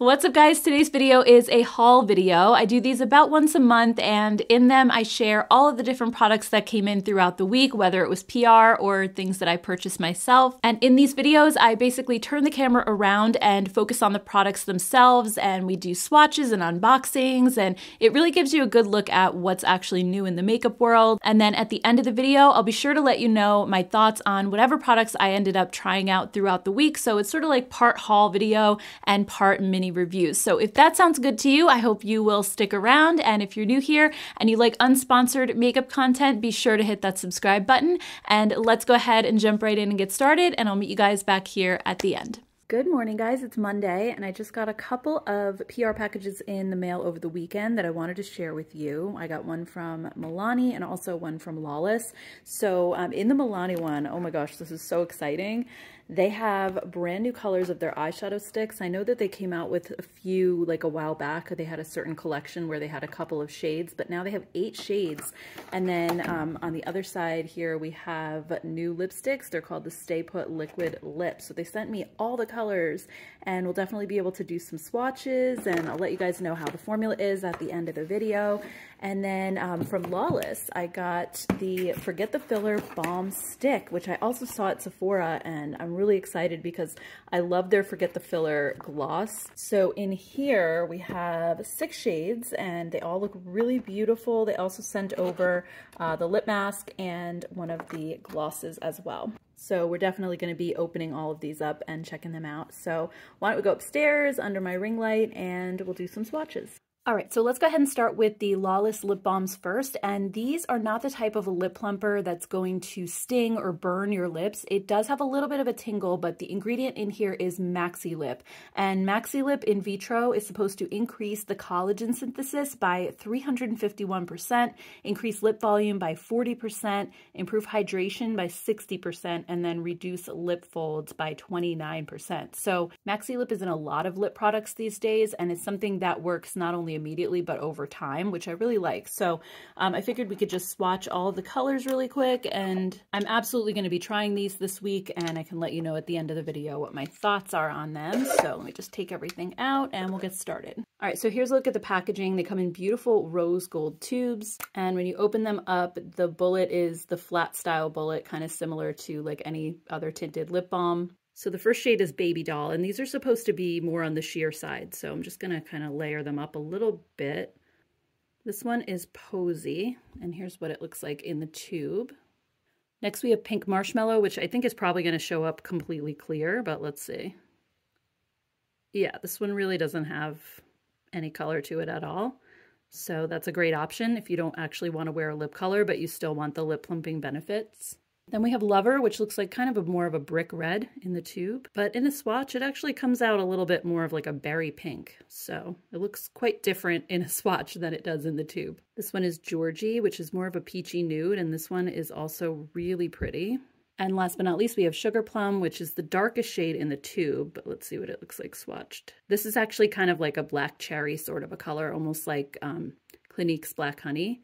What's up guys? Today's video is a haul video. I do these about once a month and in them I share all of the different products that came in throughout the week, whether it was PR or things that I purchased myself. And in these videos, I basically turn the camera around and focus on the products themselves and we do swatches and unboxings and it really gives you a good look at what's actually new in the makeup world. And then at the end of the video, I'll be sure to let you know my thoughts on whatever products I ended up trying out throughout the week. So it's sort of like part haul video and part mini reviews. So if that sounds good to you, I hope you will stick around. And if you're new here and you like unsponsored makeup content, be sure to hit that subscribe button. And let's go ahead and jump right in and get started. And I'll meet you guys back here at the end. Good morning, guys. It's Monday, and I just got a couple of PR packages in the mail over the weekend that I wanted to share with you. I got one from Milani and also one from Lawless. So um, in the Milani one, oh my gosh, this is so exciting. They have brand new colors of their eyeshadow sticks. I know that they came out with a few like a while back. They had a certain collection where they had a couple of shades, but now they have eight shades. And then um, on the other side here, we have new lipsticks. They're called the Stay Put Liquid Lips. So they sent me all the colors and we'll definitely be able to do some swatches and I'll let you guys know how the formula is at the end of the video. And then um, from Lawless, I got the Forget the Filler Balm Stick, which I also saw at Sephora, and I'm really excited because I love their Forget the Filler gloss. So in here, we have six shades, and they all look really beautiful. They also sent over uh, the lip mask and one of the glosses as well. So we're definitely going to be opening all of these up and checking them out. So why don't we go upstairs under my ring light and we'll do some swatches. All right, so let's go ahead and start with the Lawless lip balms first. And these are not the type of a lip plumper that's going to sting or burn your lips. It does have a little bit of a tingle, but the ingredient in here is Maxi Lip. And Maxi Lip in vitro is supposed to increase the collagen synthesis by 351%, increase lip volume by 40%, improve hydration by 60%, and then reduce lip folds by 29%. So Maxi Lip is in a lot of lip products these days, and it's something that works not only immediately, but over time, which I really like. So um, I figured we could just swatch all the colors really quick. And I'm absolutely going to be trying these this week. And I can let you know at the end of the video what my thoughts are on them. So let me just take everything out and we'll get started. All right, so here's a look at the packaging. They come in beautiful rose gold tubes. And when you open them up, the bullet is the flat style bullet, kind of similar to like any other tinted lip balm. So the first shade is Baby Doll, and these are supposed to be more on the sheer side, so I'm just going to kind of layer them up a little bit. This one is Posy, and here's what it looks like in the tube. Next we have Pink Marshmallow, which I think is probably going to show up completely clear, but let's see. Yeah, this one really doesn't have any color to it at all. So that's a great option if you don't actually want to wear a lip color, but you still want the lip plumping benefits. Then we have Lover, which looks like kind of a more of a brick red in the tube. But in a swatch, it actually comes out a little bit more of like a berry pink. So it looks quite different in a swatch than it does in the tube. This one is Georgie, which is more of a peachy nude. And this one is also really pretty. And last but not least, we have Sugar Plum, which is the darkest shade in the tube, but let's see what it looks like swatched. This is actually kind of like a black cherry sort of a color, almost like um, Clinique's Black Honey.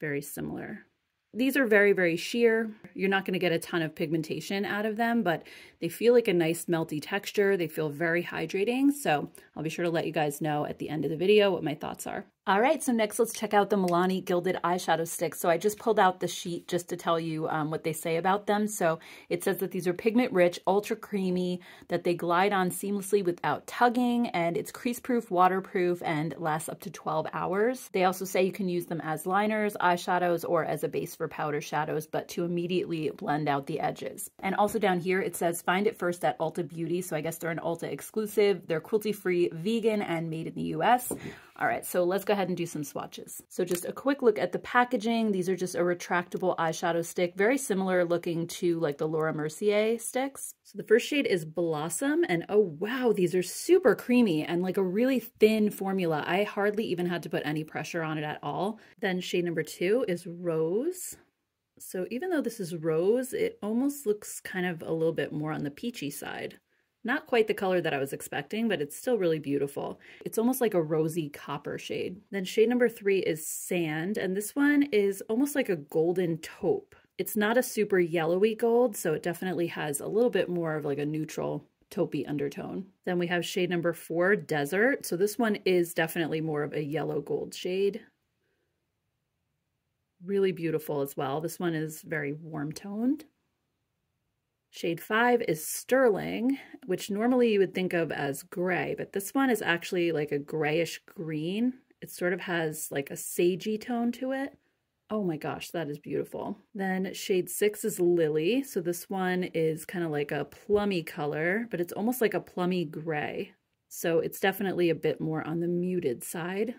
Very similar. These are very, very sheer. You're not going to get a ton of pigmentation out of them, but they feel like a nice melty texture. They feel very hydrating. So I'll be sure to let you guys know at the end of the video what my thoughts are. All right, so next let's check out the Milani Gilded Eyeshadow Sticks. So I just pulled out the sheet just to tell you um, what they say about them. So it says that these are pigment rich, ultra creamy, that they glide on seamlessly without tugging, and it's crease proof, waterproof, and lasts up to 12 hours. They also say you can use them as liners, eyeshadows, or as a base for powder shadows, but to immediately blend out the edges. And also down here it says find it first at Ulta Beauty. So I guess they're an Ulta exclusive. They're cruelty free, vegan, and made in the US. All right, so let's go ahead and do some swatches. So just a quick look at the packaging. These are just a retractable eyeshadow stick, very similar looking to like the Laura Mercier sticks. So the first shade is Blossom, and oh wow, these are super creamy and like a really thin formula. I hardly even had to put any pressure on it at all. Then shade number two is Rose. So even though this is rose, it almost looks kind of a little bit more on the peachy side. Not quite the color that I was expecting, but it's still really beautiful. It's almost like a rosy copper shade. Then shade number three is Sand, and this one is almost like a golden taupe. It's not a super yellowy gold, so it definitely has a little bit more of like a neutral taupey undertone. Then we have shade number four, Desert. So this one is definitely more of a yellow gold shade. Really beautiful as well. This one is very warm toned. Shade 5 is Sterling, which normally you would think of as gray, but this one is actually like a grayish green. It sort of has like a sagey tone to it. Oh my gosh, that is beautiful. Then shade 6 is Lily. So this one is kind of like a plummy color, but it's almost like a plummy gray. So it's definitely a bit more on the muted side.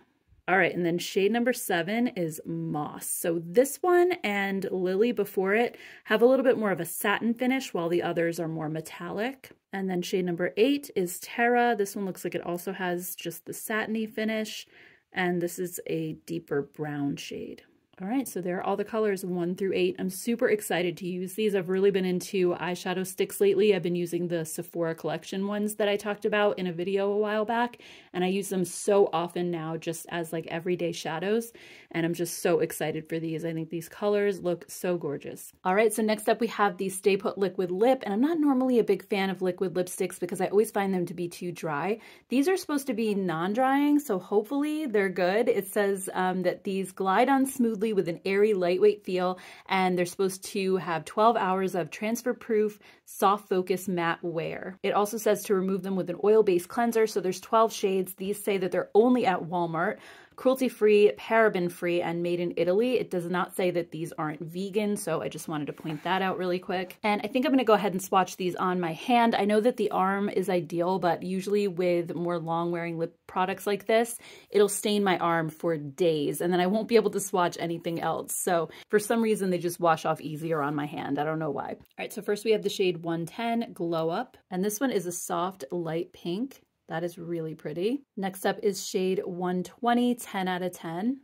All right, and then shade number seven is Moss. So this one and Lily before it have a little bit more of a satin finish while the others are more metallic. And then shade number eight is Terra. This one looks like it also has just the satiny finish. And this is a deeper brown shade. All right, so there are all the colors one through eight. I'm super excited to use these. I've really been into eyeshadow sticks lately. I've been using the Sephora collection ones that I talked about in a video a while back, and I use them so often now just as like everyday shadows, and I'm just so excited for these. I think these colors look so gorgeous. All right, so next up we have the Stay Put Liquid Lip, and I'm not normally a big fan of liquid lipsticks because I always find them to be too dry. These are supposed to be non-drying, so hopefully they're good. It says um, that these glide on smoothly with an airy, lightweight feel, and they're supposed to have 12 hours of transfer-proof, soft focus matte wear. It also says to remove them with an oil-based cleanser, so there's 12 shades. These say that they're only at Walmart cruelty free, paraben free, and made in Italy. It does not say that these aren't vegan, so I just wanted to point that out really quick. And I think I'm gonna go ahead and swatch these on my hand. I know that the arm is ideal, but usually with more long wearing lip products like this, it'll stain my arm for days and then I won't be able to swatch anything else. So for some reason, they just wash off easier on my hand. I don't know why. All right, so first we have the shade 110 Glow Up, and this one is a soft light pink. That is really pretty. Next up is shade 120, 10 out of 10.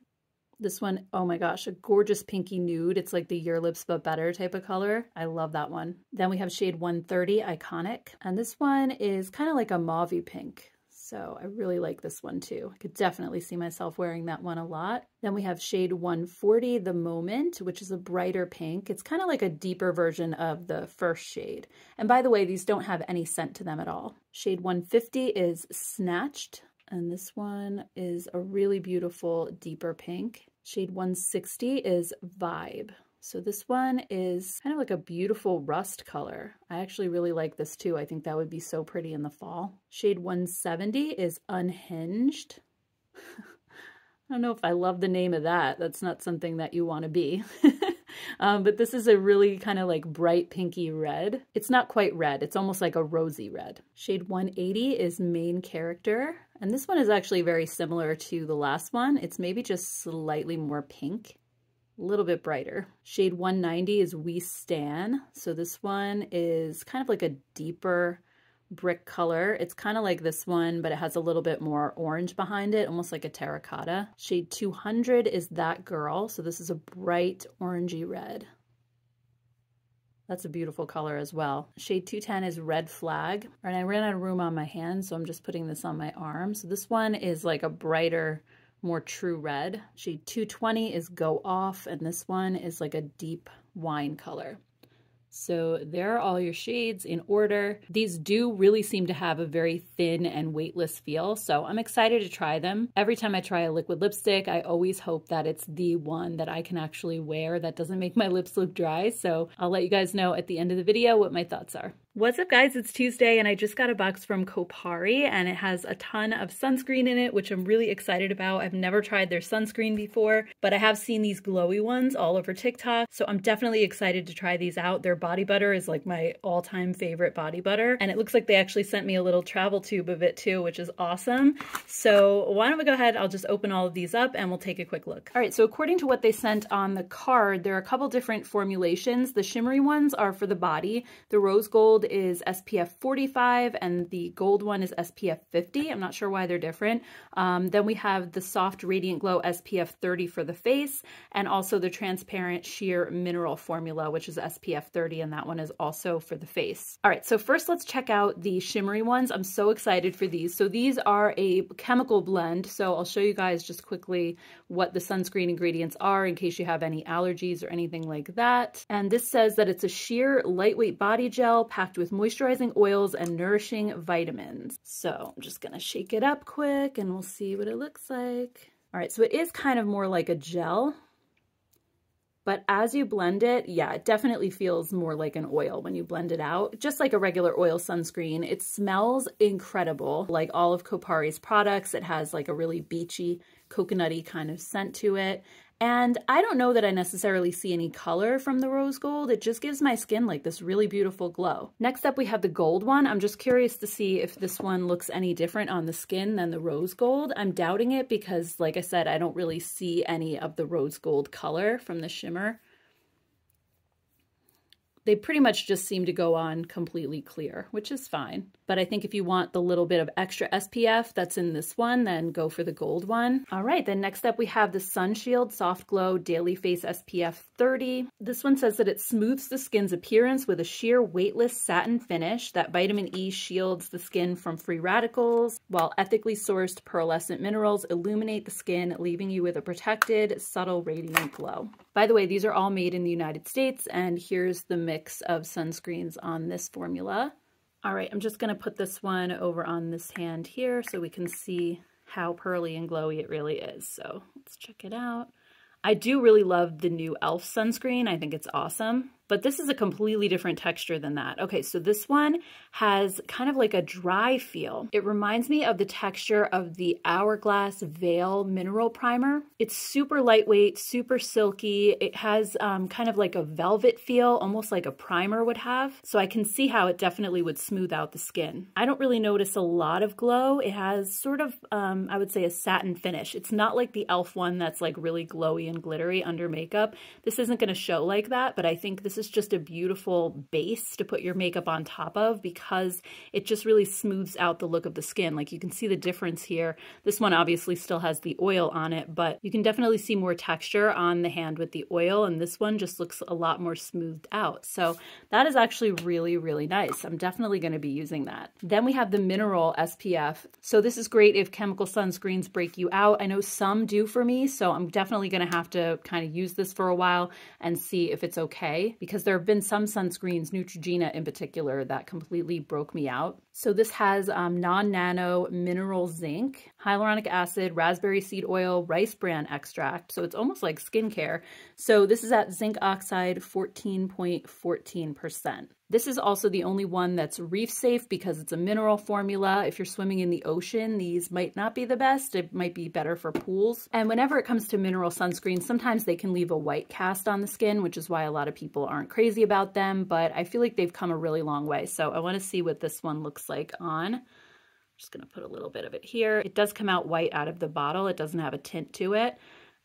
This one, oh my gosh, a gorgeous pinky nude. It's like the Your Lips But Better type of color. I love that one. Then we have shade 130, Iconic. And this one is kind of like a mauve pink. So I really like this one too. I could definitely see myself wearing that one a lot. Then we have shade 140, The Moment, which is a brighter pink. It's kind of like a deeper version of the first shade. And by the way, these don't have any scent to them at all. Shade 150 is Snatched, and this one is a really beautiful deeper pink. Shade 160 is Vibe. So this one is kind of like a beautiful rust color. I actually really like this too. I think that would be so pretty in the fall. Shade 170 is Unhinged. I don't know if I love the name of that. That's not something that you want to be. um, but this is a really kind of like bright pinky red. It's not quite red. It's almost like a rosy red. Shade 180 is Main Character. And this one is actually very similar to the last one. It's maybe just slightly more pink a little bit brighter. Shade 190 is We Stan. So this one is kind of like a deeper brick color. It's kind of like this one, but it has a little bit more orange behind it, almost like a terracotta. Shade 200 is That Girl. So this is a bright orangey red. That's a beautiful color as well. Shade 210 is Red Flag. And I ran out of room on my hand, so I'm just putting this on my arm. So this one is like a brighter more true red. Shade 220 is Go Off, and this one is like a deep wine color. So there are all your shades in order. These do really seem to have a very thin and weightless feel, so I'm excited to try them. Every time I try a liquid lipstick, I always hope that it's the one that I can actually wear that doesn't make my lips look dry, so I'll let you guys know at the end of the video what my thoughts are. What's up guys, it's Tuesday and I just got a box from Kopari and it has a ton of sunscreen in it, which I'm really excited about. I've never tried their sunscreen before, but I have seen these glowy ones all over TikTok, so I'm definitely excited to try these out. Their body butter is like my all-time favorite body butter, and it looks like they actually sent me a little travel tube of it too, which is awesome. So why don't we go ahead, I'll just open all of these up and we'll take a quick look. All right, so according to what they sent on the card, there are a couple different formulations. The shimmery ones are for the body. The rose gold is SPF 45 and the gold one is SPF 50. I'm not sure why they're different. Um, then we have the Soft Radiant Glow SPF 30 for the face and also the Transparent Sheer Mineral Formula, which is SPF 30 and that one is also for the face. All right, so first let's check out the shimmery ones. I'm so excited for these. So these are a chemical blend. So I'll show you guys just quickly what the sunscreen ingredients are in case you have any allergies or anything like that. And this says that it's a sheer lightweight body gel packed with moisturizing oils and nourishing vitamins. So I'm just gonna shake it up quick and we'll see what it looks like. All right, so it is kind of more like a gel, but as you blend it, yeah, it definitely feels more like an oil when you blend it out. Just like a regular oil sunscreen, it smells incredible. Like all of Kopari's products, it has like a really beachy, coconutty kind of scent to it. And I don't know that I necessarily see any color from the rose gold. It just gives my skin like this really beautiful glow. Next up, we have the gold one. I'm just curious to see if this one looks any different on the skin than the rose gold. I'm doubting it because, like I said, I don't really see any of the rose gold color from the shimmer they pretty much just seem to go on completely clear, which is fine. But I think if you want the little bit of extra SPF that's in this one, then go for the gold one. All right, then next up we have the Sun Shield Soft Glow Daily Face SPF 30. This one says that it smooths the skin's appearance with a sheer weightless satin finish that vitamin E shields the skin from free radicals, while ethically sourced pearlescent minerals illuminate the skin, leaving you with a protected, subtle, radiant glow. By the way, these are all made in the United States, and here's the mix mix of sunscreens on this formula. All right, I'm just gonna put this one over on this hand here so we can see how pearly and glowy it really is. So let's check it out. I do really love the new e.l.f. sunscreen. I think it's awesome but this is a completely different texture than that. Okay, so this one has kind of like a dry feel. It reminds me of the texture of the Hourglass Veil Mineral Primer. It's super lightweight, super silky. It has um, kind of like a velvet feel, almost like a primer would have. So I can see how it definitely would smooth out the skin. I don't really notice a lot of glow. It has sort of, um, I would say, a satin finish. It's not like the e.l.f. one that's like really glowy and glittery under makeup. This isn't going to show like that, but I think this is just a beautiful base to put your makeup on top of because it just really smooths out the look of the skin. Like you can see the difference here. This one obviously still has the oil on it, but you can definitely see more texture on the hand with the oil, and this one just looks a lot more smoothed out. So that is actually really, really nice. I'm definitely going to be using that. Then we have the Mineral SPF. So this is great if chemical sunscreens break you out. I know some do for me, so I'm definitely going to have to kind of use this for a while and see if it's okay because there have been some sunscreens, Neutrogena in particular, that completely broke me out. So this has um, non-nano mineral zinc, hyaluronic acid, raspberry seed oil, rice bran extract. So it's almost like skincare. So this is at zinc oxide 14.14%. This is also the only one that's reef safe because it's a mineral formula. If you're swimming in the ocean, these might not be the best. It might be better for pools. And whenever it comes to mineral sunscreens, sometimes they can leave a white cast on the skin, which is why a lot of people aren't crazy about them, but I feel like they've come a really long way. So I wanna see what this one looks like on. I'm just gonna put a little bit of it here. It does come out white out of the bottle. It doesn't have a tint to it.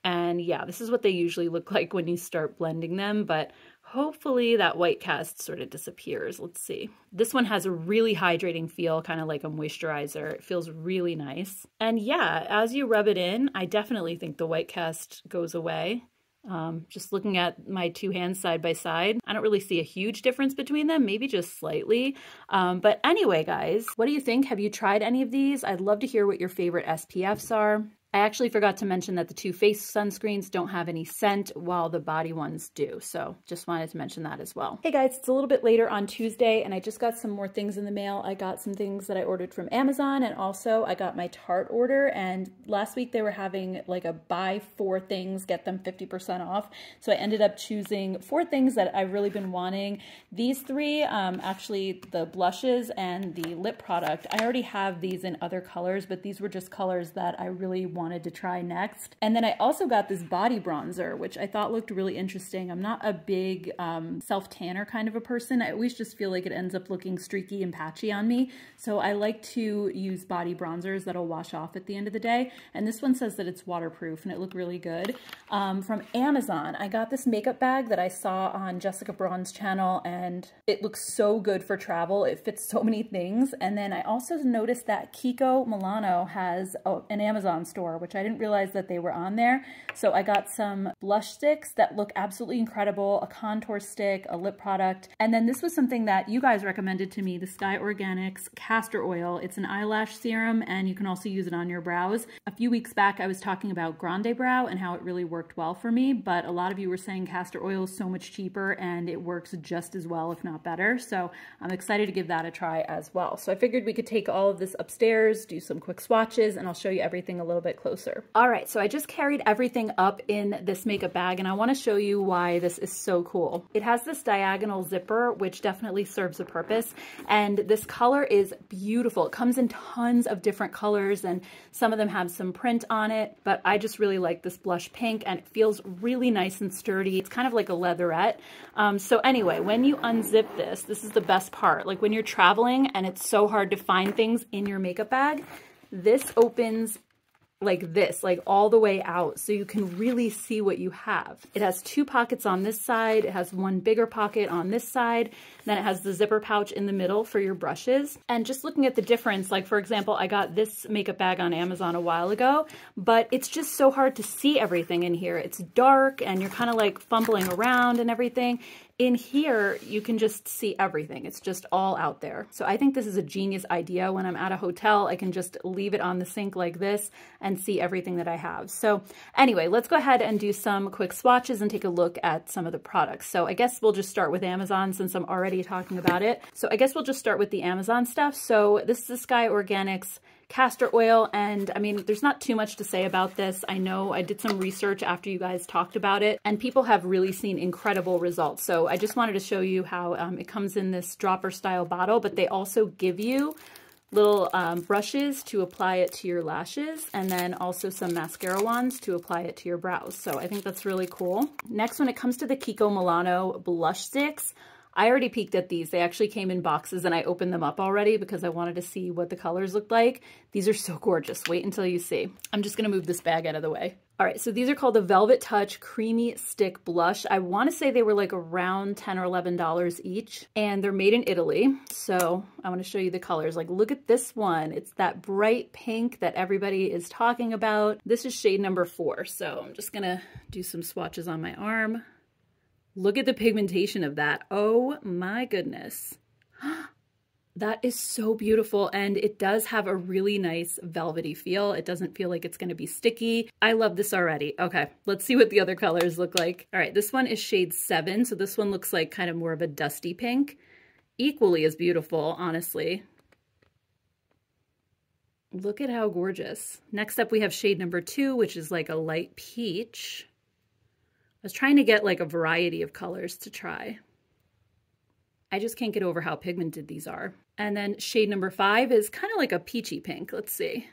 And yeah, this is what they usually look like when you start blending them, but hopefully that white cast sort of disappears. Let's see. This one has a really hydrating feel, kind of like a moisturizer. It feels really nice. And yeah, as you rub it in, I definitely think the white cast goes away. Um, just looking at my two hands side by side, I don't really see a huge difference between them, maybe just slightly. Um, but anyway, guys, what do you think? Have you tried any of these? I'd love to hear what your favorite SPFs are. I actually forgot to mention that the two face sunscreens don't have any scent while the body ones do. So just wanted to mention that as well. Hey guys, it's a little bit later on Tuesday and I just got some more things in the mail. I got some things that I ordered from Amazon and also I got my Tarte order and last week they were having like a buy four things, get them 50% off. So I ended up choosing four things that I've really been wanting. These three, um, actually the blushes and the lip product, I already have these in other colors, but these were just colors that I really wanted wanted to try next. And then I also got this body bronzer, which I thought looked really interesting. I'm not a big um, self-tanner kind of a person. I always just feel like it ends up looking streaky and patchy on me. So I like to use body bronzers that'll wash off at the end of the day. And this one says that it's waterproof and it looked really good. Um, from Amazon, I got this makeup bag that I saw on Jessica Braun's channel and it looks so good for travel. It fits so many things. And then I also noticed that Kiko Milano has an Amazon store which I didn't realize that they were on there. So I got some blush sticks that look absolutely incredible, a contour stick, a lip product. And then this was something that you guys recommended to me, the Sky Organics castor oil. It's an eyelash serum and you can also use it on your brows. A few weeks back, I was talking about Grande Brow and how it really worked well for me, but a lot of you were saying castor oil is so much cheaper and it works just as well, if not better. So I'm excited to give that a try as well. So I figured we could take all of this upstairs, do some quick swatches, and I'll show you everything a little bit closer. All right, so I just carried everything up in this makeup bag and I wanna show you why this is so cool. It has this diagonal zipper, which definitely serves a purpose. And this color is beautiful. It comes in tons of different colors and some of them have some print on it, but I just really like this blush pink and it feels really nice and sturdy. It's kind of like a leatherette. Um, so anyway, when you unzip this, this is the best part. Like when you're traveling and it's so hard to find things in your makeup bag, this opens like this, like all the way out so you can really see what you have. It has two pockets on this side. It has one bigger pocket on this side. Then it has the zipper pouch in the middle for your brushes. And just looking at the difference, like for example, I got this makeup bag on Amazon a while ago, but it's just so hard to see everything in here. It's dark and you're kind of like fumbling around and everything. In here, you can just see everything. It's just all out there. So I think this is a genius idea. When I'm at a hotel, I can just leave it on the sink like this and see everything that I have. So anyway, let's go ahead and do some quick swatches and take a look at some of the products. So I guess we'll just start with Amazon since I'm already talking about it. So I guess we'll just start with the Amazon stuff. So this is Sky Organics castor oil. And I mean, there's not too much to say about this. I know I did some research after you guys talked about it and people have really seen incredible results. So I just wanted to show you how um, it comes in this dropper style bottle, but they also give you little um, brushes to apply it to your lashes and then also some mascara wands to apply it to your brows. So I think that's really cool. Next, when it comes to the Kiko Milano blush sticks, I already peeked at these. They actually came in boxes and I opened them up already because I wanted to see what the colors looked like. These are so gorgeous. Wait until you see. I'm just going to move this bag out of the way. All right, so these are called the Velvet Touch Creamy Stick Blush. I want to say they were like around 10 or $11 each, and they're made in Italy. So I want to show you the colors. Like, look at this one. It's that bright pink that everybody is talking about. This is shade number four, so I'm just going to do some swatches on my arm. Look at the pigmentation of that. Oh my goodness. That is so beautiful and it does have a really nice velvety feel. It doesn't feel like it's going to be sticky. I love this already. Okay, let's see what the other colors look like. All right, this one is shade 7, so this one looks like kind of more of a dusty pink. Equally as beautiful, honestly. Look at how gorgeous. Next up we have shade number 2, which is like a light peach. I was trying to get like a variety of colors to try. I just can't get over how pigmented these are. And then shade number five is kind of like a peachy pink. Let's see.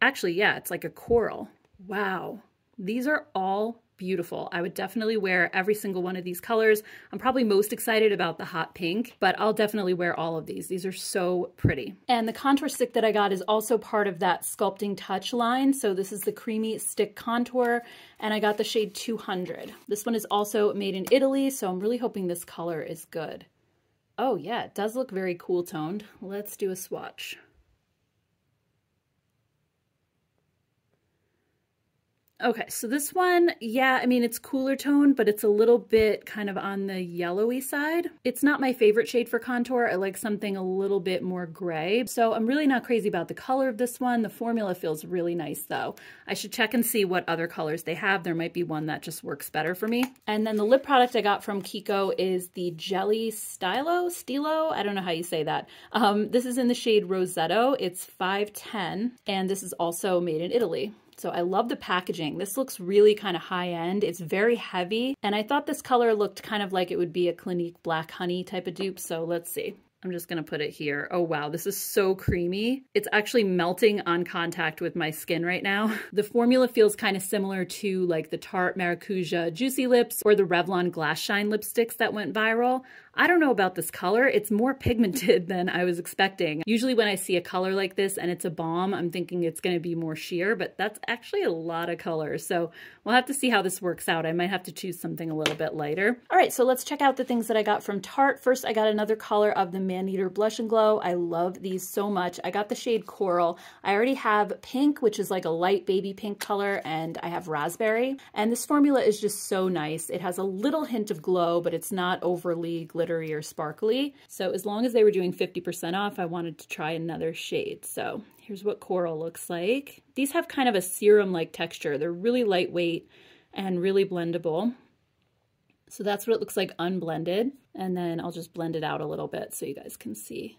Actually, yeah, it's like a coral. Wow. These are all beautiful. I would definitely wear every single one of these colors. I'm probably most excited about the hot pink, but I'll definitely wear all of these. These are so pretty. And the contour stick that I got is also part of that Sculpting Touch line. So this is the Creamy Stick Contour, and I got the shade 200. This one is also made in Italy, so I'm really hoping this color is good. Oh yeah, it does look very cool toned. Let's do a swatch. Okay, so this one, yeah, I mean, it's cooler tone, but it's a little bit kind of on the yellowy side. It's not my favorite shade for contour. I like something a little bit more gray. So I'm really not crazy about the color of this one. The formula feels really nice though. I should check and see what other colors they have. There might be one that just works better for me. And then the lip product I got from Kiko is the Jelly Stylo, Stilo, I don't know how you say that. Um, this is in the shade Rosetto. It's 510, and this is also made in Italy. So I love the packaging. This looks really kind of high end. It's very heavy. And I thought this color looked kind of like it would be a Clinique Black Honey type of dupe. So let's see. I'm just gonna put it here. Oh wow, this is so creamy. It's actually melting on contact with my skin right now. The formula feels kind of similar to like the Tarte Maracuja Juicy Lips or the Revlon Glass Shine lipsticks that went viral. I don't know about this color. It's more pigmented than I was expecting. Usually when I see a color like this and it's a balm, I'm thinking it's going to be more sheer, but that's actually a lot of color. So we'll have to see how this works out. I might have to choose something a little bit lighter. All right, so let's check out the things that I got from Tarte. First, I got another color of the Maneater Blush and Glow. I love these so much. I got the shade Coral. I already have pink, which is like a light baby pink color, and I have raspberry. And this formula is just so nice. It has a little hint of glow, but it's not overly glittery or sparkly. So as long as they were doing 50% off, I wanted to try another shade. So here's what coral looks like. These have kind of a serum-like texture. They're really lightweight and really blendable. So that's what it looks like unblended. And then I'll just blend it out a little bit so you guys can see.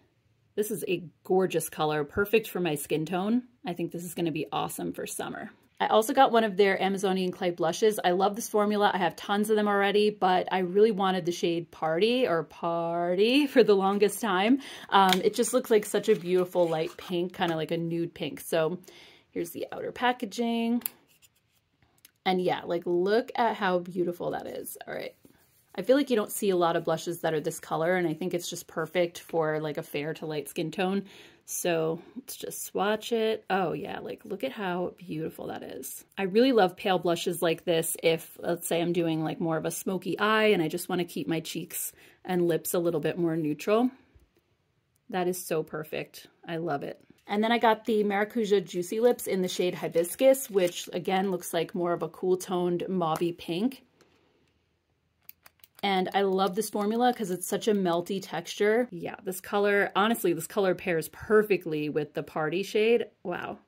This is a gorgeous color, perfect for my skin tone. I think this is gonna be awesome for summer. I also got one of their Amazonian Clay blushes. I love this formula. I have tons of them already, but I really wanted the shade Party or Party for the longest time. Um, it just looks like such a beautiful light pink, kind of like a nude pink. So here's the outer packaging. And yeah, like look at how beautiful that is. All right. I feel like you don't see a lot of blushes that are this color, and I think it's just perfect for like a fair to light skin tone. So let's just swatch it. Oh yeah, like look at how beautiful that is. I really love pale blushes like this if, let's say I'm doing like more of a smoky eye and I just want to keep my cheeks and lips a little bit more neutral. That is so perfect. I love it. And then I got the Maracuja Juicy Lips in the shade Hibiscus, which again looks like more of a cool toned mauvey pink. And I love this formula because it's such a melty texture. Yeah, this color, honestly, this color pairs perfectly with the party shade. Wow.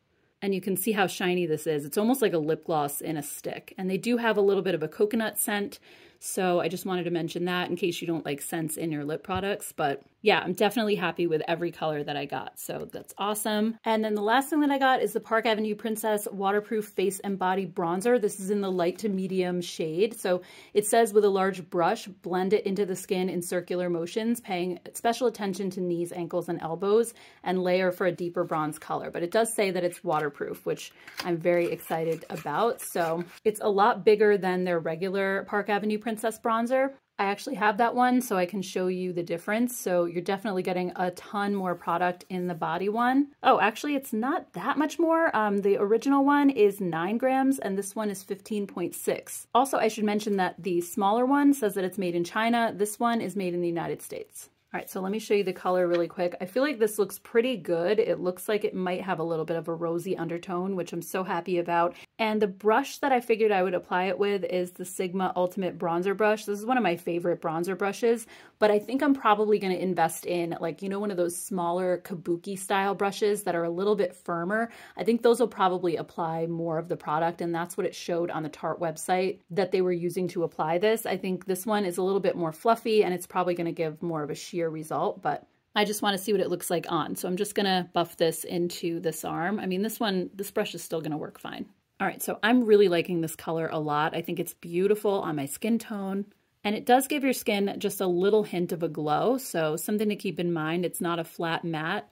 And you can see how shiny this is. It's almost like a lip gloss in a stick. And they do have a little bit of a coconut scent. So I just wanted to mention that in case you don't like scents in your lip products. But yeah, I'm definitely happy with every color that I got. So that's awesome. And then the last thing that I got is the Park Avenue Princess Waterproof Face and Body Bronzer. This is in the light to medium shade. So it says with a large brush, blend it into the skin in circular motions, paying special attention to knees, ankles, and elbows, and layer for a deeper bronze color. But it does say that it's waterproof, which I'm very excited about. So it's a lot bigger than their regular Park Avenue Princess bronzer. I actually have that one so I can show you the difference. So you're definitely getting a ton more product in the body one. Oh, actually it's not that much more. Um, the original one is 9 grams and this one is 15.6. Also, I should mention that the smaller one says that it's made in China. This one is made in the United States. All right, so let me show you the color really quick. I feel like this looks pretty good. It looks like it might have a little bit of a rosy undertone, which I'm so happy about. And the brush that I figured I would apply it with is the Sigma Ultimate Bronzer Brush. This is one of my favorite bronzer brushes, but I think I'm probably gonna invest in like, you know, one of those smaller kabuki style brushes that are a little bit firmer. I think those will probably apply more of the product and that's what it showed on the Tarte website that they were using to apply this. I think this one is a little bit more fluffy and it's probably gonna give more of a sheer result, but I just want to see what it looks like on. So I'm just going to buff this into this arm. I mean, this one, this brush is still going to work fine. All right, so I'm really liking this color a lot. I think it's beautiful on my skin tone. And it does give your skin just a little hint of a glow. So something to keep in mind, it's not a flat matte,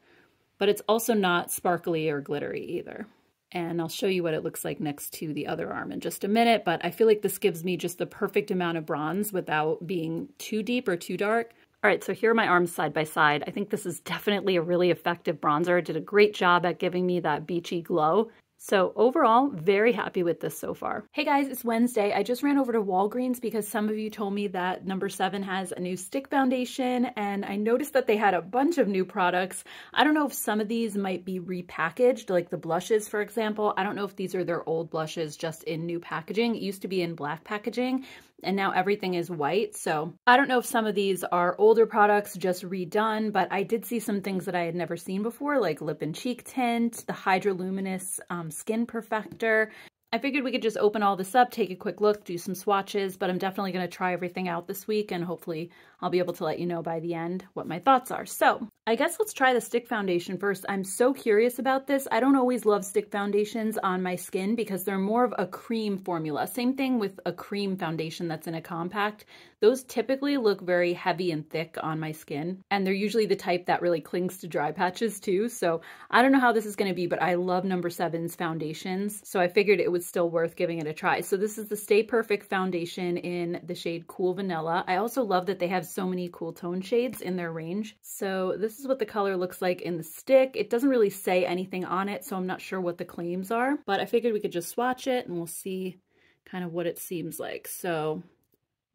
but it's also not sparkly or glittery either. And I'll show you what it looks like next to the other arm in just a minute, but I feel like this gives me just the perfect amount of bronze without being too deep or too dark. All right, so here are my arms side by side. I think this is definitely a really effective bronzer. It did a great job at giving me that beachy glow. So overall, very happy with this so far. Hey guys, it's Wednesday. I just ran over to Walgreens because some of you told me that number seven has a new stick foundation and I noticed that they had a bunch of new products. I don't know if some of these might be repackaged, like the blushes, for example. I don't know if these are their old blushes just in new packaging. It used to be in black packaging and now everything is white. So I don't know if some of these are older products just redone, but I did see some things that I had never seen before, like lip and cheek tint, the Hydroluminous um, Skin Perfector, I figured we could just open all this up, take a quick look, do some swatches, but I'm definitely going to try everything out this week and hopefully I'll be able to let you know by the end what my thoughts are. So I guess let's try the stick foundation first. I'm so curious about this. I don't always love stick foundations on my skin because they're more of a cream formula. Same thing with a cream foundation that's in a compact. Those typically look very heavy and thick on my skin, and they're usually the type that really clings to dry patches too. So I don't know how this is gonna be, but I love number seven's foundations. So I figured it was still worth giving it a try. So this is the Stay Perfect foundation in the shade Cool Vanilla. I also love that they have so many cool tone shades in their range. So this is what the color looks like in the stick. It doesn't really say anything on it, so I'm not sure what the claims are, but I figured we could just swatch it and we'll see kind of what it seems like. So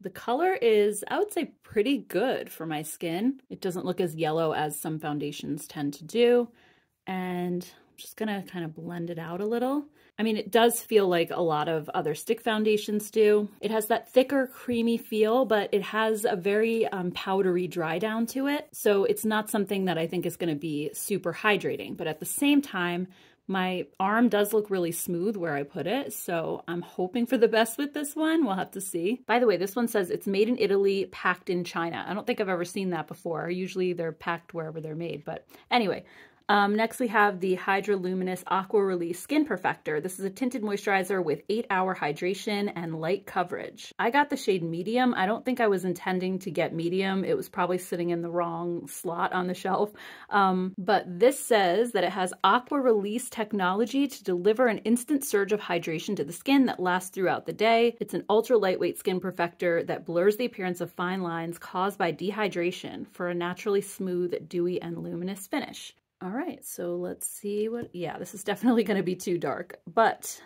the color is, I would say, pretty good for my skin. It doesn't look as yellow as some foundations tend to do. And I'm just gonna kind of blend it out a little. I mean, it does feel like a lot of other stick foundations do. It has that thicker, creamy feel, but it has a very um, powdery dry down to it. So it's not something that I think is gonna be super hydrating. But at the same time, my arm does look really smooth where I put it, so I'm hoping for the best with this one. We'll have to see. By the way, this one says it's made in Italy, packed in China. I don't think I've ever seen that before. Usually they're packed wherever they're made, but anyway, um, next, we have the Hydra Luminous Aqua Release Skin Perfector. This is a tinted moisturizer with 8-hour hydration and light coverage. I got the shade medium. I don't think I was intending to get medium. It was probably sitting in the wrong slot on the shelf. Um, but this says that it has aqua release technology to deliver an instant surge of hydration to the skin that lasts throughout the day. It's an ultra lightweight skin perfector that blurs the appearance of fine lines caused by dehydration for a naturally smooth, dewy, and luminous finish. All right, so let's see what, yeah, this is definitely going to be too dark, but,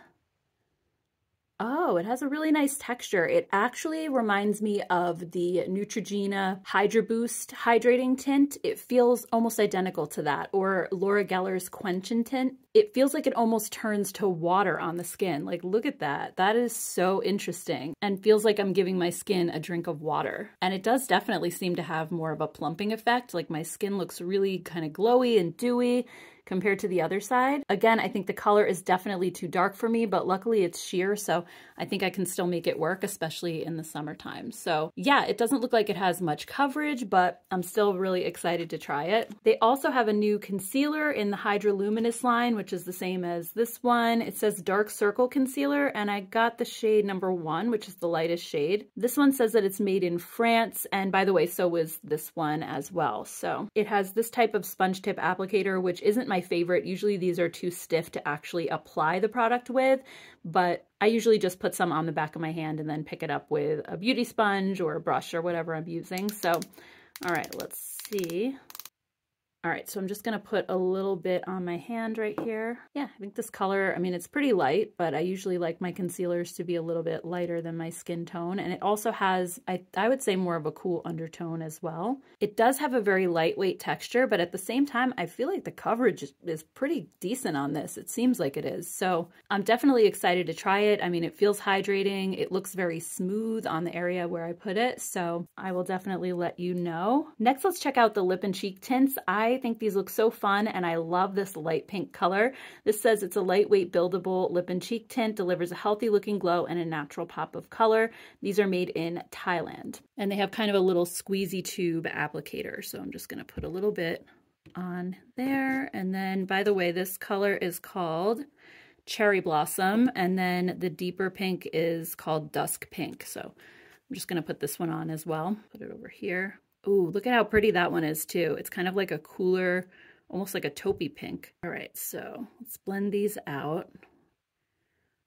oh, it has a really nice texture. It actually reminds me of the Neutrogena Hydra Boost Hydrating Tint. It feels almost identical to that, or Laura Geller's Quenching Tint it feels like it almost turns to water on the skin. Like, look at that. That is so interesting and feels like I'm giving my skin a drink of water. And it does definitely seem to have more of a plumping effect. Like, my skin looks really kind of glowy and dewy compared to the other side. Again, I think the color is definitely too dark for me, but luckily it's sheer, so I think I can still make it work, especially in the summertime. So yeah, it doesn't look like it has much coverage, but I'm still really excited to try it. They also have a new concealer in the Hydra Luminous line, which is the same as this one. It says Dark Circle Concealer, and I got the shade number one, which is the lightest shade. This one says that it's made in France, and by the way, so was this one as well. So it has this type of sponge tip applicator, which isn't my favorite. Usually these are too stiff to actually apply the product with, but I usually just put some on the back of my hand and then pick it up with a beauty sponge or a brush or whatever I'm using. So, all right, let's see. All right, so I'm just gonna put a little bit on my hand right here. Yeah, I think this color, I mean, it's pretty light, but I usually like my concealers to be a little bit lighter than my skin tone. And it also has, I, I would say more of a cool undertone as well. It does have a very lightweight texture, but at the same time, I feel like the coverage is pretty decent on this. It seems like it is. So I'm definitely excited to try it. I mean, it feels hydrating. It looks very smooth on the area where I put it. So I will definitely let you know. Next, let's check out the lip and cheek tints. I I think these look so fun and I love this light pink color. This says it's a lightweight buildable lip and cheek tint, delivers a healthy looking glow and a natural pop of color. These are made in Thailand and they have kind of a little squeezy tube applicator. So I'm just gonna put a little bit on there. And then by the way, this color is called Cherry Blossom and then the deeper pink is called Dusk Pink. So I'm just gonna put this one on as well. Put it over here. Ooh, look at how pretty that one is too. It's kind of like a cooler, almost like a taupey pink. All right, so let's blend these out.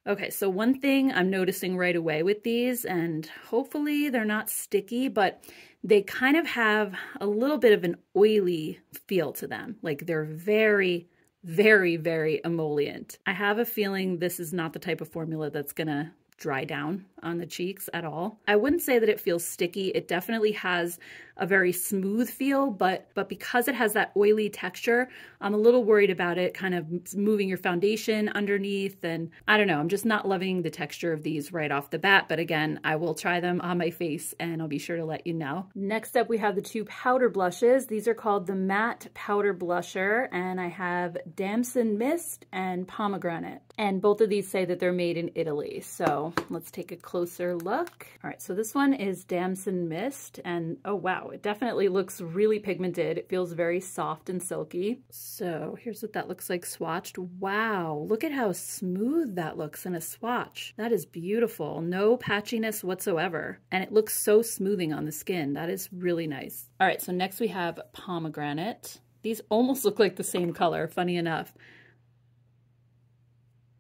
Okay, so one thing I'm noticing right away with these, and hopefully they're not sticky, but they kind of have a little bit of an oily feel to them. Like they're very, very, very emollient. I have a feeling this is not the type of formula that's gonna dry down on the cheeks at all. I wouldn't say that it feels sticky. It definitely has a very smooth feel, but but because it has that oily texture, I'm a little worried about it kind of moving your foundation underneath and I don't know, I'm just not loving the texture of these right off the bat, but again, I will try them on my face and I'll be sure to let you know. Next up, we have the two powder blushes. These are called the Matte Powder Blusher and I have Damson Mist and Pomegranate. And both of these say that they're made in Italy. So let's take a closer look. All right, so this one is Damson Mist, and oh wow, it definitely looks really pigmented. It feels very soft and silky. So here's what that looks like swatched. Wow, look at how smooth that looks in a swatch. That is beautiful. No patchiness whatsoever. And it looks so smoothing on the skin. That is really nice. All right, so next we have Pomegranate. These almost look like the same color, funny enough.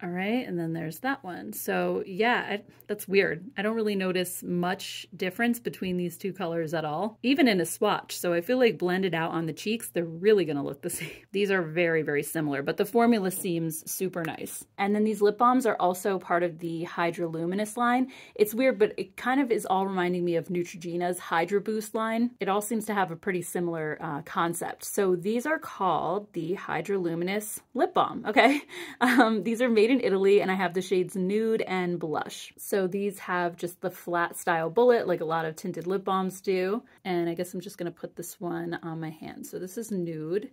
All right, and then there's that one. So yeah, I, that's weird. I don't really notice much difference between these two colors at all, even in a swatch. So I feel like blended out on the cheeks, they're really gonna look the same. These are very, very similar, but the formula seems super nice. And then these lip balms are also part of the Hydroluminous line. It's weird, but it kind of is all reminding me of Neutrogena's Hydra Boost line. It all seems to have a pretty similar uh, concept. So these are called the Hydroluminous Lip Balm, okay? Um, these are made made in Italy and I have the shades Nude and Blush. So these have just the flat style bullet like a lot of tinted lip balms do. And I guess I'm just to put this one on my hand. So this is Nude.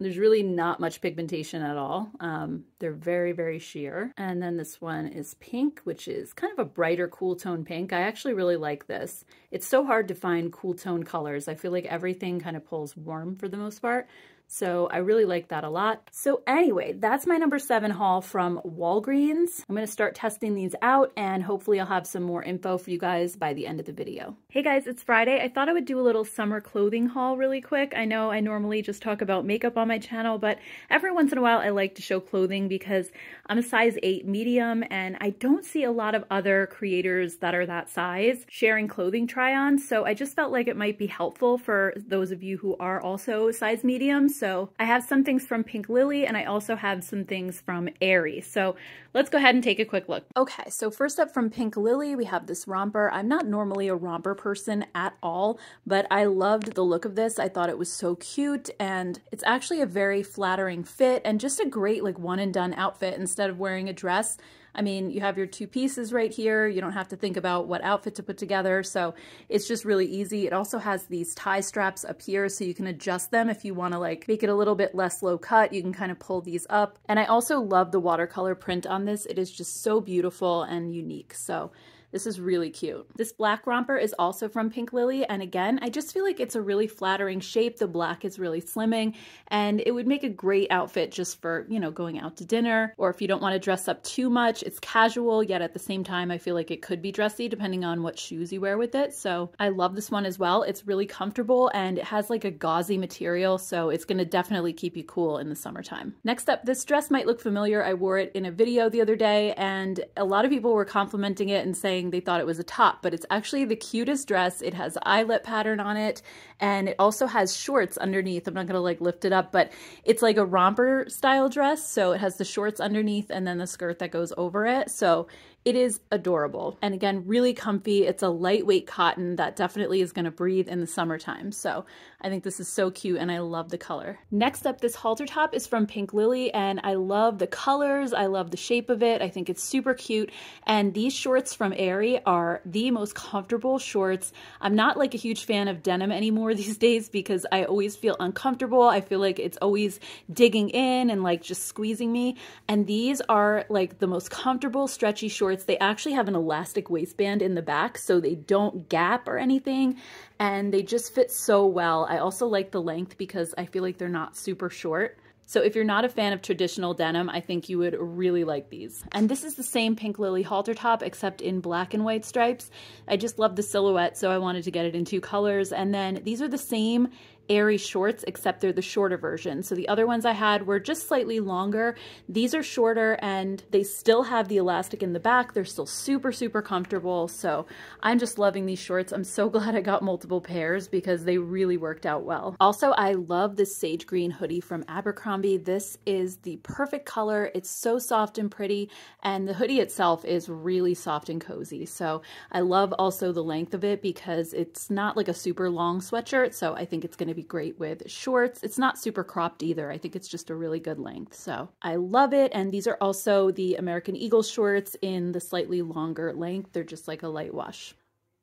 There's really not much pigmentation at all. Um, they're very, very sheer. And then this one is pink, which is kind of a brighter cool tone pink. I actually really like this. It's so hard to find cool tone colors. I feel like everything kind of pulls warm for the most part. So I really like that a lot. So anyway, that's my number seven haul from Walgreens. I'm gonna start testing these out and hopefully I'll have some more info for you guys by the end of the video. Hey guys, it's Friday. I thought I would do a little summer clothing haul really quick. I know I normally just talk about makeup on my channel, but every once in a while I like to show clothing because I'm a size eight medium and I don't see a lot of other creators that are that size sharing clothing try-ons. So I just felt like it might be helpful for those of you who are also size mediums so I have some things from Pink Lily and I also have some things from Aerie. So let's go ahead and take a quick look. Okay, so first up from Pink Lily, we have this romper. I'm not normally a romper person at all, but I loved the look of this. I thought it was so cute and it's actually a very flattering fit and just a great like one and done outfit instead of wearing a dress. I mean, you have your two pieces right here. You don't have to think about what outfit to put together. So it's just really easy. It also has these tie straps up here so you can adjust them if you want to like make it a little bit less low cut. You can kind of pull these up. And I also love the watercolor print on this. It is just so beautiful and unique. So this is really cute. This black romper is also from Pink Lily. And again, I just feel like it's a really flattering shape. The black is really slimming and it would make a great outfit just for, you know, going out to dinner or if you don't want to dress up too much. It's casual, yet at the same time, I feel like it could be dressy depending on what shoes you wear with it. So I love this one as well. It's really comfortable and it has like a gauzy material. So it's going to definitely keep you cool in the summertime. Next up, this dress might look familiar. I wore it in a video the other day and a lot of people were complimenting it and saying saying they thought it was a top, but it's actually the cutest dress. It has eyelet pattern on it and it also has shorts underneath. I'm not gonna like lift it up, but it's like a romper style dress. So it has the shorts underneath and then the skirt that goes over it. So it is adorable. And again, really comfy. It's a lightweight cotton that definitely is gonna breathe in the summertime. So I think this is so cute and I love the color. Next up, this halter top is from Pink Lily and I love the colors. I love the shape of it. I think it's super cute. And these shorts from Aerie are the most comfortable shorts. I'm not like a huge fan of denim anymore these days because I always feel uncomfortable. I feel like it's always digging in and like just squeezing me. And these are like the most comfortable stretchy shorts. They actually have an elastic waistband in the back so they don't gap or anything and they just fit so well. I also like the length because I feel like they're not super short. So if you're not a fan of traditional denim, I think you would really like these. And this is the same Pink Lily halter top, except in black and white stripes. I just love the silhouette, so I wanted to get it in two colors. And then these are the same Aerie shorts, except they're the shorter version. So the other ones I had were just slightly longer. These are shorter and they still have the elastic in the back. They're still super, super comfortable. So I'm just loving these shorts. I'm so glad I got multiple pairs because they really worked out well. Also, I love this sage green hoodie from Abercrombie. This is the perfect color. It's so soft and pretty and the hoodie itself is really soft and cozy. So I love also the length of it because it's not like a super long sweatshirt. So I think it's going to be great with shorts. It's not super cropped either. I think it's just a really good length. So I love it. And these are also the American Eagle shorts in the slightly longer length. They're just like a light wash.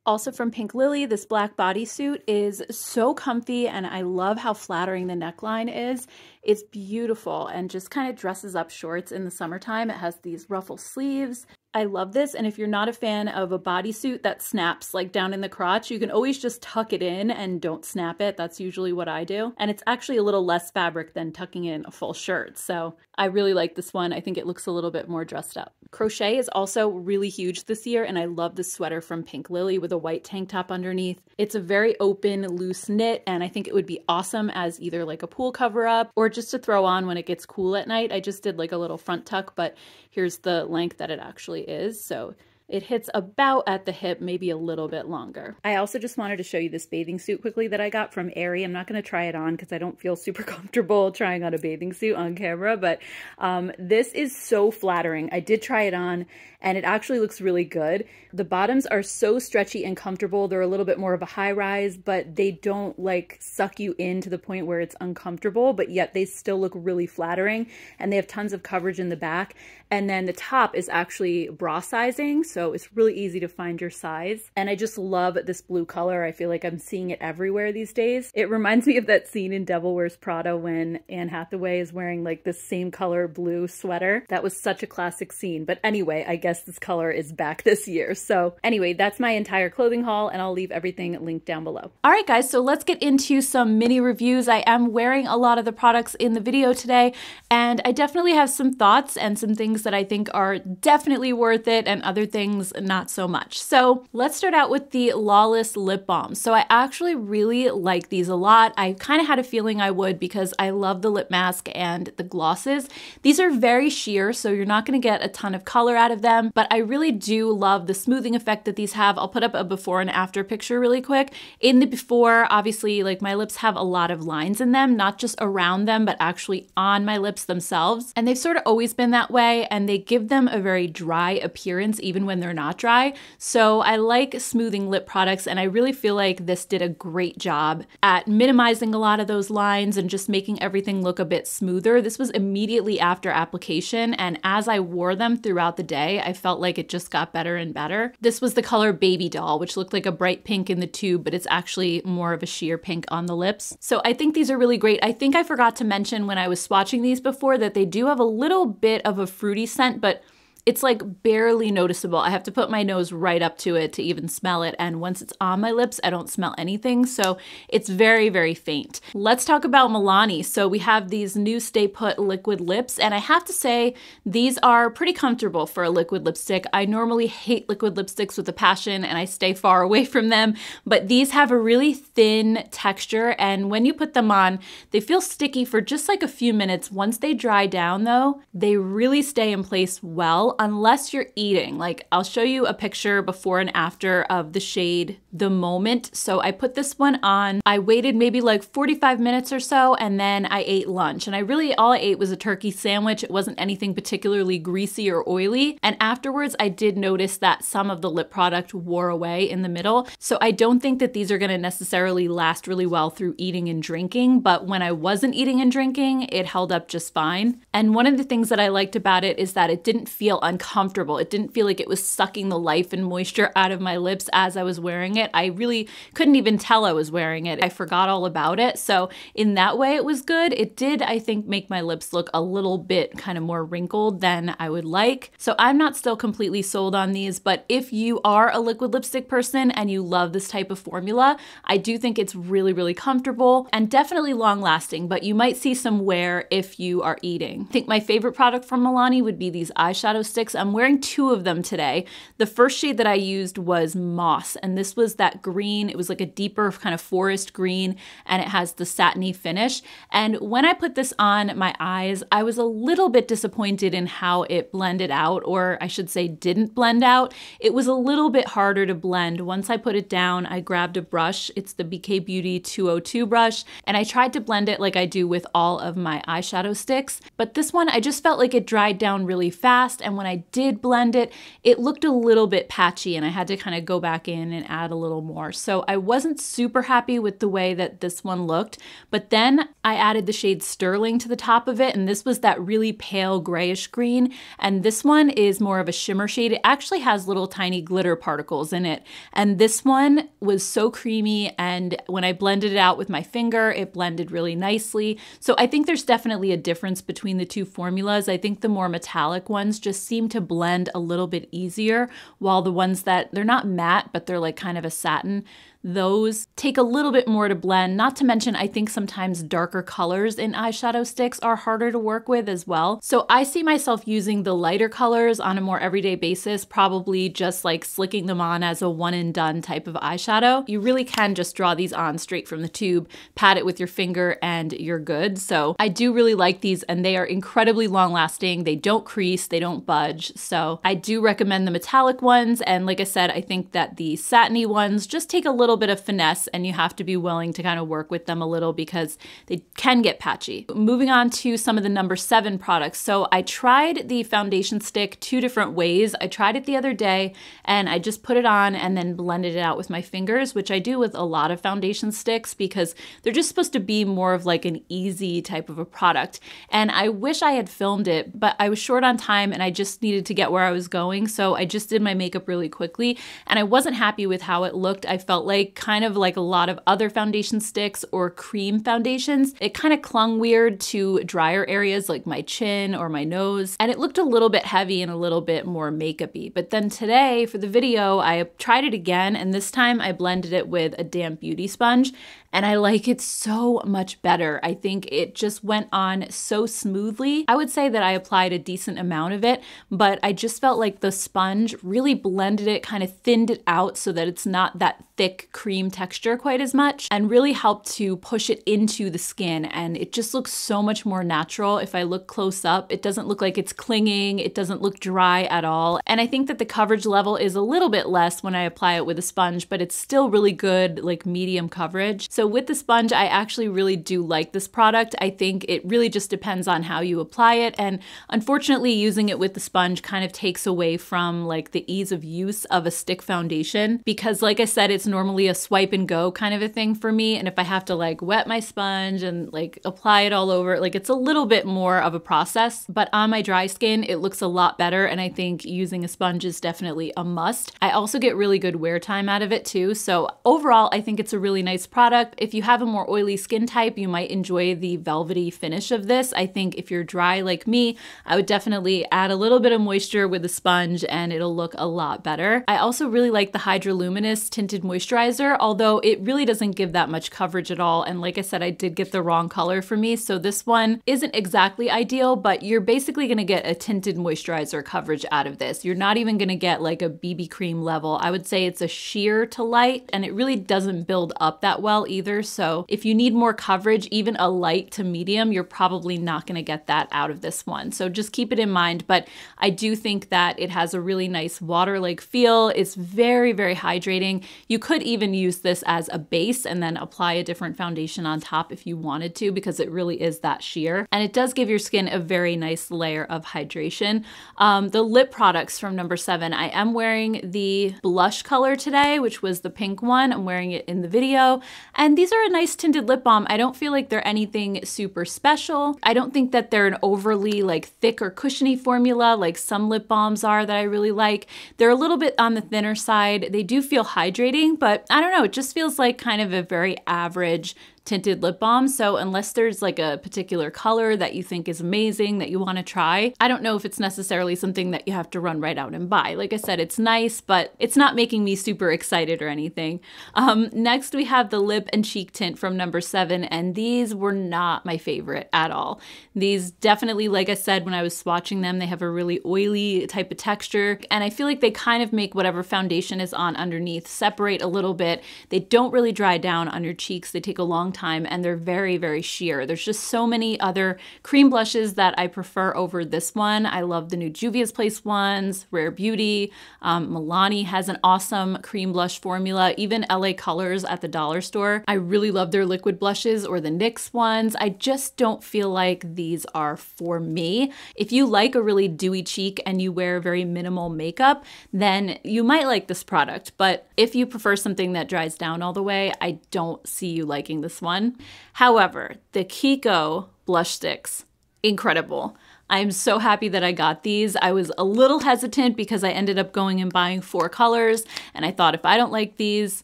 Also from Pink Lily, this black bodysuit is so comfy and I love how flattering the neckline is. It's beautiful and just kind of dresses up shorts in the summertime. It has these ruffle sleeves I love this. And if you're not a fan of a bodysuit that snaps like down in the crotch, you can always just tuck it in and don't snap it. That's usually what I do. And it's actually a little less fabric than tucking in a full shirt. So I really like this one. I think it looks a little bit more dressed up. Crochet is also really huge this year. And I love the sweater from Pink Lily with a white tank top underneath. It's a very open, loose knit. And I think it would be awesome as either like a pool cover up or just to throw on when it gets cool at night. I just did like a little front tuck, but here's the length that it actually is. So it hits about at the hip, maybe a little bit longer. I also just wanted to show you this bathing suit quickly that I got from Aerie. I'm not going to try it on because I don't feel super comfortable trying on a bathing suit on camera, but um, this is so flattering. I did try it on and it actually looks really good. The bottoms are so stretchy and comfortable. They're a little bit more of a high rise, but they don't like suck you in to the point where it's uncomfortable, but yet they still look really flattering and they have tons of coverage in the back. And then the top is actually bra sizing, so it's really easy to find your size. And I just love this blue color. I feel like I'm seeing it everywhere these days. It reminds me of that scene in Devil Wears Prada when Anne Hathaway is wearing like the same color blue sweater. That was such a classic scene. But anyway, I guess guess this color is back this year. So anyway, that's my entire clothing haul and I'll leave everything linked down below. All right, guys, so let's get into some mini reviews. I am wearing a lot of the products in the video today and I definitely have some thoughts and some things that I think are definitely worth it and other things not so much. So let's start out with the Lawless Lip Balm. So I actually really like these a lot. I kind of had a feeling I would because I love the lip mask and the glosses. These are very sheer, so you're not going to get a ton of color out of them, but I really do love the smoothing effect that these have. I'll put up a before and after picture really quick. In the before, obviously, like my lips have a lot of lines in them, not just around them, but actually on my lips themselves. And they've sort of always been that way, and they give them a very dry appearance even when they're not dry. So I like smoothing lip products, and I really feel like this did a great job at minimizing a lot of those lines and just making everything look a bit smoother. This was immediately after application, and as I wore them throughout the day, I felt like it just got better and better. This was the color Baby Doll, which looked like a bright pink in the tube, but it's actually more of a sheer pink on the lips. So I think these are really great. I think I forgot to mention when I was swatching these before that they do have a little bit of a fruity scent, but it's like barely noticeable. I have to put my nose right up to it to even smell it. And once it's on my lips, I don't smell anything. So it's very, very faint. Let's talk about Milani. So we have these new Stay Put liquid lips. And I have to say, these are pretty comfortable for a liquid lipstick. I normally hate liquid lipsticks with a passion and I stay far away from them. But these have a really thin texture. And when you put them on, they feel sticky for just like a few minutes. Once they dry down though, they really stay in place well unless you're eating. Like I'll show you a picture before and after of the shade The Moment. So I put this one on. I waited maybe like 45 minutes or so and then I ate lunch. And I really, all I ate was a turkey sandwich. It wasn't anything particularly greasy or oily. And afterwards, I did notice that some of the lip product wore away in the middle. So I don't think that these are gonna necessarily last really well through eating and drinking. But when I wasn't eating and drinking, it held up just fine. And one of the things that I liked about it is that it didn't feel uncomfortable. It didn't feel like it was sucking the life and moisture out of my lips as I was wearing it. I really couldn't even tell I was wearing it. I forgot all about it. So in that way, it was good. It did, I think, make my lips look a little bit kind of more wrinkled than I would like. So I'm not still completely sold on these, but if you are a liquid lipstick person and you love this type of formula, I do think it's really, really comfortable and definitely long lasting, but you might see some wear if you are eating. I think my favorite product from Milani would be these eyeshadow sticks. I'm wearing two of them today. The first shade that I used was Moss, and this was that green. It was like a deeper kind of forest green, and it has the satiny finish. And when I put this on my eyes, I was a little bit disappointed in how it blended out, or I should say didn't blend out. It was a little bit harder to blend. Once I put it down, I grabbed a brush. It's the BK Beauty 202 brush, and I tried to blend it like I do with all of my eyeshadow sticks. But this one, I just felt like it dried down really fast, and when when I did blend it, it looked a little bit patchy and I had to kind of go back in and add a little more. So I wasn't super happy with the way that this one looked, but then I added the shade Sterling to the top of it and this was that really pale grayish green and this one is more of a shimmer shade. It actually has little tiny glitter particles in it and this one was so creamy and when I blended it out with my finger, it blended really nicely. So I think there's definitely a difference between the two formulas. I think the more metallic ones just seem to blend a little bit easier, while the ones that they're not matte, but they're like kind of a satin, those take a little bit more to blend. Not to mention, I think sometimes darker colors in eyeshadow sticks are harder to work with as well. So I see myself using the lighter colors on a more everyday basis, probably just like slicking them on as a one and done type of eyeshadow. You really can just draw these on straight from the tube, pat it with your finger, and you're good. So I do really like these and they are incredibly long lasting. They don't crease, they don't budge. So I do recommend the metallic ones. And like I said, I think that the satiny ones just take a little little bit of finesse and you have to be willing to kind of work with them a little because they can get patchy. Moving on to some of the number seven products. So I tried the foundation stick two different ways. I tried it the other day and I just put it on and then blended it out with my fingers, which I do with a lot of foundation sticks because they're just supposed to be more of like an easy type of a product. And I wish I had filmed it, but I was short on time and I just needed to get where I was going. So I just did my makeup really quickly and I wasn't happy with how it looked. I felt like kind of like a lot of other foundation sticks or cream foundations. It kind of clung weird to drier areas like my chin or my nose, and it looked a little bit heavy and a little bit more makeupy. But then today for the video, I tried it again, and this time I blended it with a damp beauty sponge, and I like it so much better. I think it just went on so smoothly. I would say that I applied a decent amount of it, but I just felt like the sponge really blended it, kind of thinned it out so that it's not that thick cream texture quite as much and really helped to push it into the skin and it just looks so much more natural if I look close up. It doesn't look like it's clinging, it doesn't look dry at all. And I think that the coverage level is a little bit less when I apply it with a sponge, but it's still really good like medium coverage. So with the sponge, I actually really do like this product. I think it really just depends on how you apply it. And unfortunately, using it with the sponge kind of takes away from like the ease of use of a stick foundation because like I said, it's normally a swipe and go kind of a thing for me. And if I have to like wet my sponge and like apply it all over, like it's a little bit more of a process. But on my dry skin, it looks a lot better. And I think using a sponge is definitely a must. I also get really good wear time out of it too. So overall, I think it's a really nice product. If you have a more oily skin type, you might enjoy the velvety finish of this. I think if you're dry like me, I would definitely add a little bit of moisture with a sponge and it'll look a lot better. I also really like the HydraLuminous Tinted Moisturizer, although it really doesn't give that much coverage at all. And like I said, I did get the wrong color for me. So this one isn't exactly ideal, but you're basically gonna get a tinted moisturizer coverage out of this. You're not even gonna get like a BB cream level. I would say it's a sheer to light and it really doesn't build up that well either. So if you need more coverage, even a light to medium, you're probably not going to get that out of this one. So just keep it in mind. But I do think that it has a really nice water-like feel. It's very, very hydrating. You could even use this as a base and then apply a different foundation on top if you wanted to because it really is that sheer. And it does give your skin a very nice layer of hydration. Um, the lip products from number seven, I am wearing the blush color today, which was the pink one. I'm wearing it in the video. And these are a nice tinted lip balm. I don't feel like they're anything super special. I don't think that they're an overly like thick or cushiony formula like some lip balms are that I really like. They're a little bit on the thinner side. They do feel hydrating, but I don't know, it just feels like kind of a very average tinted lip balm. So unless there's like a particular color that you think is amazing that you want to try, I don't know if it's necessarily something that you have to run right out and buy. Like I said, it's nice, but it's not making me super excited or anything. Um, next, we have the lip and cheek tint from number seven, and these were not my favorite at all. These definitely, like I said, when I was swatching them, they have a really oily type of texture, and I feel like they kind of make whatever foundation is on underneath separate a little bit. They don't really dry down on your cheeks. They take a long time and they're very, very sheer. There's just so many other cream blushes that I prefer over this one. I love the new Juvia's Place ones, Rare Beauty. Um, Milani has an awesome cream blush formula, even LA Colors at the dollar store. I really love their liquid blushes or the NYX ones. I just don't feel like these are for me. If you like a really dewy cheek and you wear very minimal makeup, then you might like this product. But if you prefer something that dries down all the way, I don't see you liking this one. However, the Kiko blush sticks, incredible. I'm so happy that I got these. I was a little hesitant because I ended up going and buying four colors, and I thought if I don't like these,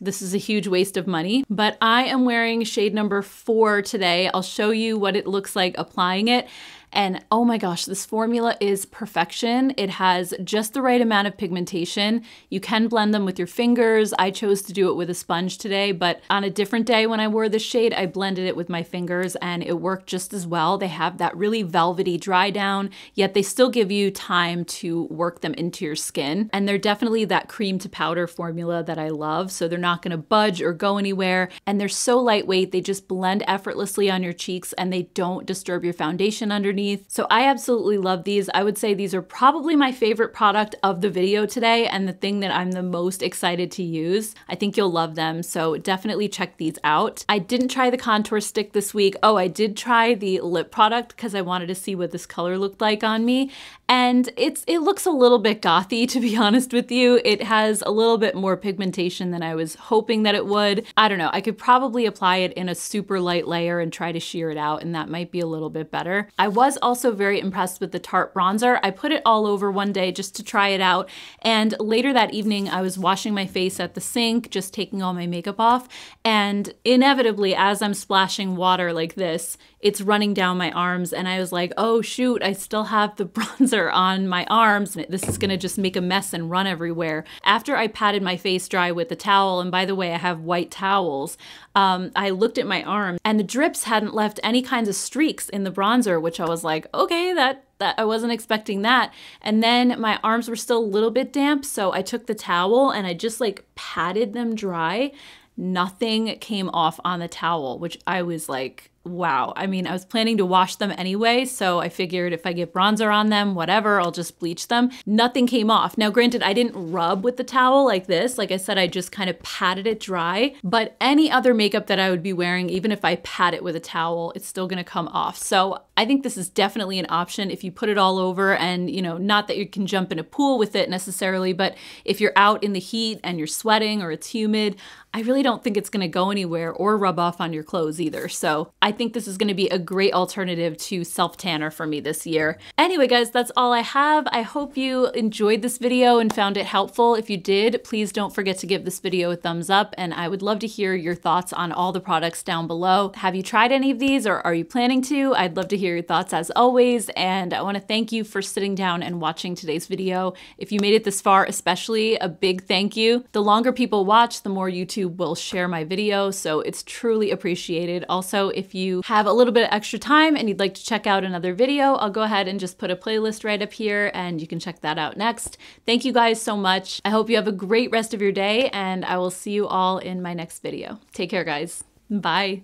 this is a huge waste of money. But I am wearing shade number four today. I'll show you what it looks like applying it. And oh my gosh, this formula is perfection. It has just the right amount of pigmentation. You can blend them with your fingers. I chose to do it with a sponge today, but on a different day when I wore this shade, I blended it with my fingers and it worked just as well. They have that really velvety dry down, yet they still give you time to work them into your skin. And they're definitely that cream to powder formula that I love. So they're not gonna budge or go anywhere. And they're so lightweight, they just blend effortlessly on your cheeks and they don't disturb your foundation underneath underneath. So I absolutely love these. I would say these are probably my favorite product of the video today and the thing that I'm the most excited to use. I think you'll love them, so definitely check these out. I didn't try the contour stick this week. Oh, I did try the lip product because I wanted to see what this color looked like on me. And it's it looks a little bit gothy, to be honest with you. It has a little bit more pigmentation than I was hoping that it would. I don't know, I could probably apply it in a super light layer and try to sheer it out, and that might be a little bit better. I was also very impressed with the Tarte bronzer. I put it all over one day just to try it out. And later that evening, I was washing my face at the sink, just taking all my makeup off. And inevitably, as I'm splashing water like this, it's running down my arms. And I was like, oh, shoot, I still have the bronzer on my arms. This is gonna just make a mess and run everywhere. After I patted my face dry with the towel, and by the way, I have white towels, um, I looked at my arm and the drips hadn't left any kinds of streaks in the bronzer, which I was like, okay, that that I wasn't expecting that. And then my arms were still a little bit damp, so I took the towel and I just like patted them dry. Nothing came off on the towel, which I was like, wow. I mean, I was planning to wash them anyway, so I figured if I get bronzer on them, whatever, I'll just bleach them. Nothing came off. Now, granted, I didn't rub with the towel like this. Like I said, I just kind of patted it dry, but any other makeup that I would be wearing, even if I pat it with a towel, it's still gonna come off. So I think this is definitely an option if you put it all over and, you know, not that you can jump in a pool with it necessarily, but if you're out in the heat and you're sweating or it's humid, I really don't think it's gonna go anywhere or rub off on your clothes either. So I think this is gonna be a great alternative to self tanner for me this year. Anyway, guys, that's all I have. I hope you enjoyed this video and found it helpful. If you did, please don't forget to give this video a thumbs up and I would love to hear your thoughts on all the products down below. Have you tried any of these or are you planning to? I'd love to hear your thoughts as always. And I wanna thank you for sitting down and watching today's video. If you made it this far, especially a big thank you. The longer people watch, the more YouTube will share my video, so it's truly appreciated. Also, if you have a little bit of extra time and you'd like to check out another video, I'll go ahead and just put a playlist right up here and you can check that out next. Thank you guys so much. I hope you have a great rest of your day and I will see you all in my next video. Take care, guys. Bye.